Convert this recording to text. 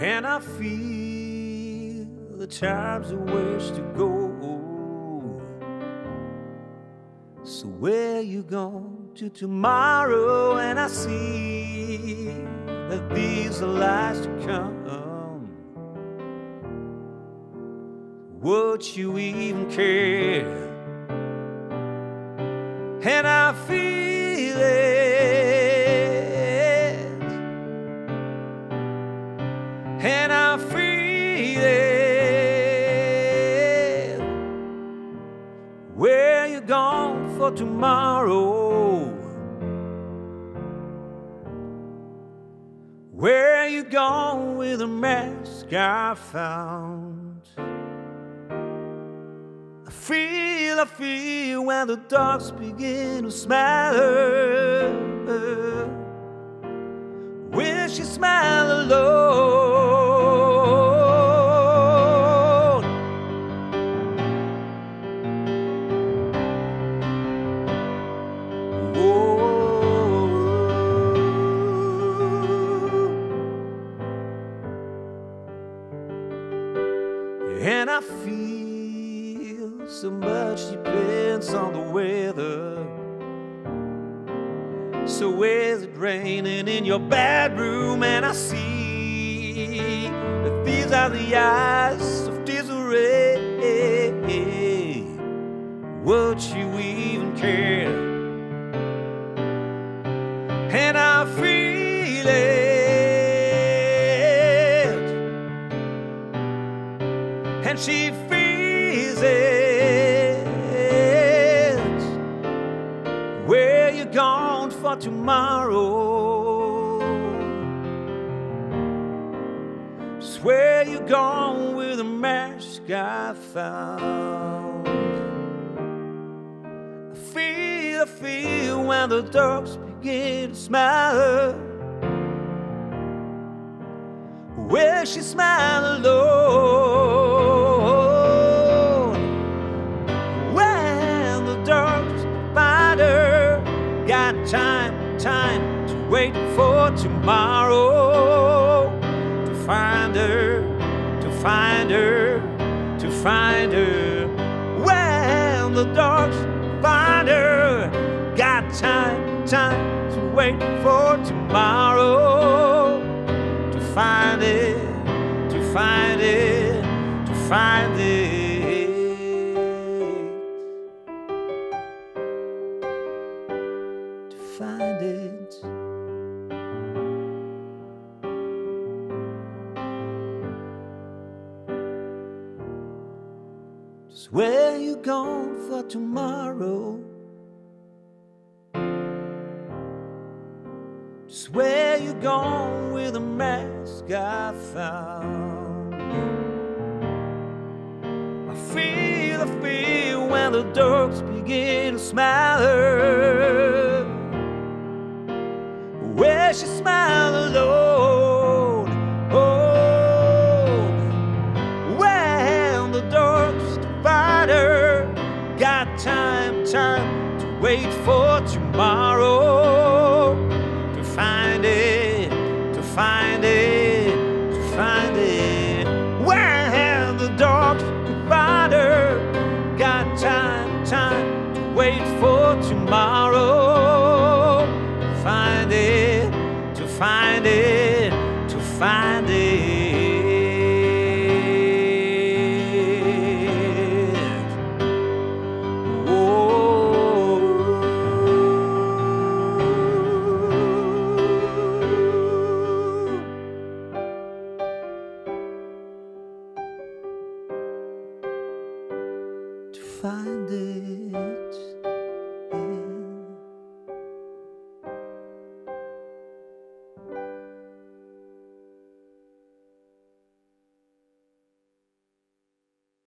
And I feel the time's a ways to go. So where you going to tomorrow? And I see that these are lies to come. Would you even care? And I feel And I feel. Where you gone for tomorrow? Where you gone with the mask I found? I feel, I feel when the dogs begin to smile. Wish you smile alone. And I feel so much depends on the weather. So is it raining in your bedroom? And I see that these are the eyes of disarray. Would you even care? She it. Where you gone for tomorrow? Swear you gone with a mask I found. I feel, I feel when the dogs begin to smile. Where she smile alone. Tomorrow to find her, to find her, to find her. When the dogs find her, got time, time to wait for tomorrow to find it, to find it, to find it. To find it. Just where you gone for tomorrow? Just where you gone with a mask I found? I feel, I feel when the dogs begin to smile. Where she smile alone. Wait for tomorrow to find it, to find it, to find it. When the dogs divide her, got time, time to wait for tomorrow. To find it, to find it, to find it. find it.